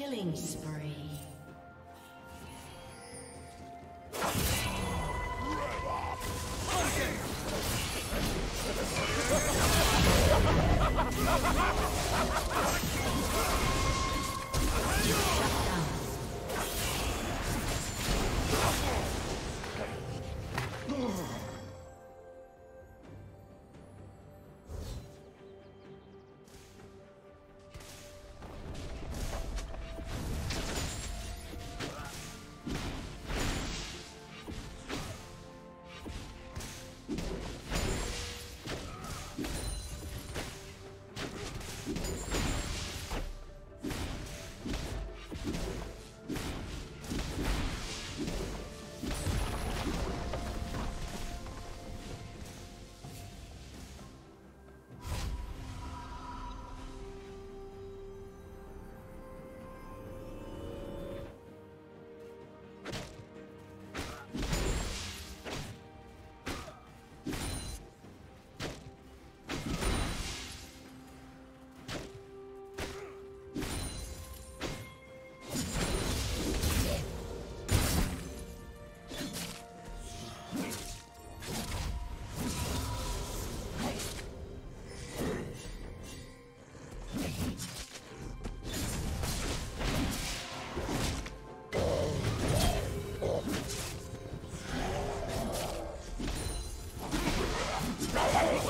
Killing spree.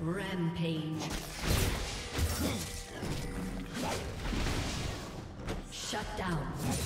Rampage. Shut down.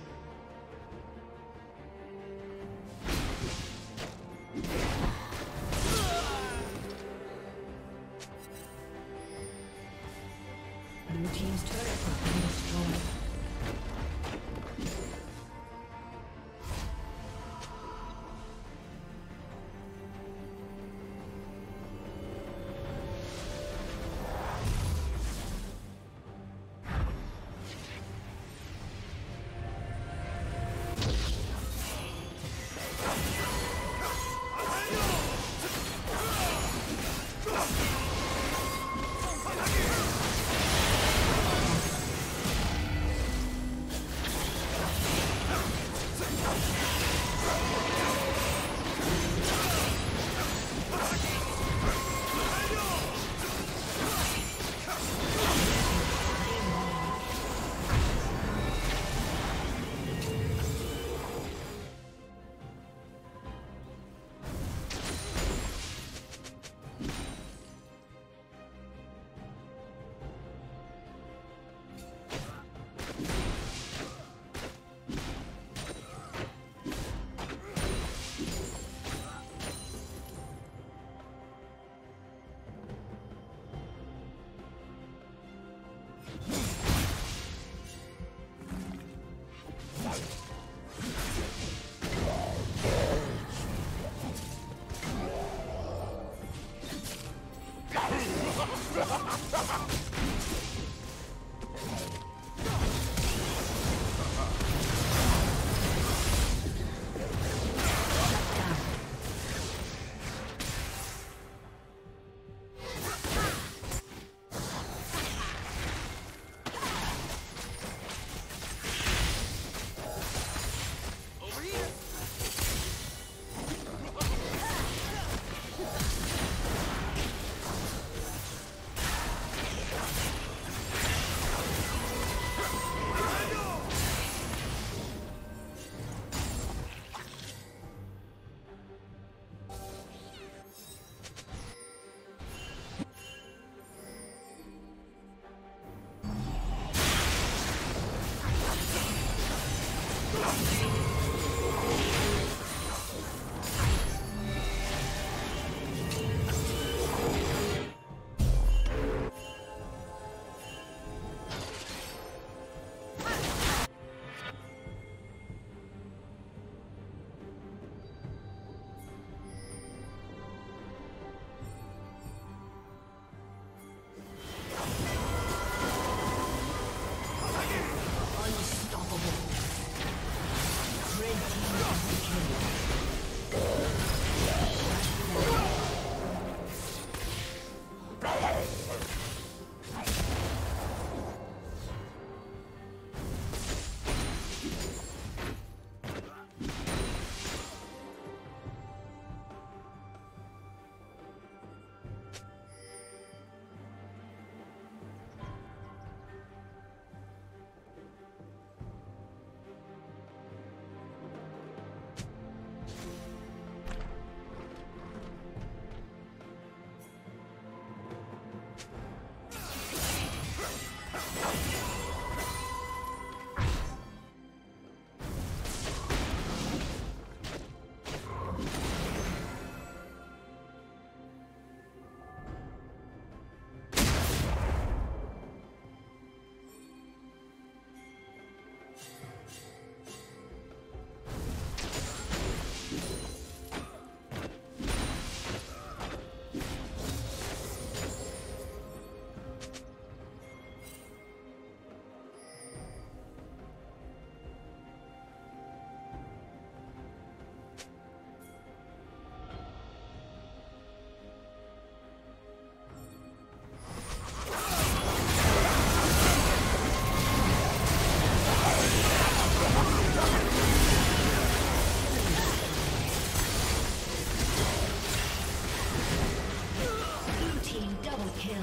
Double kill.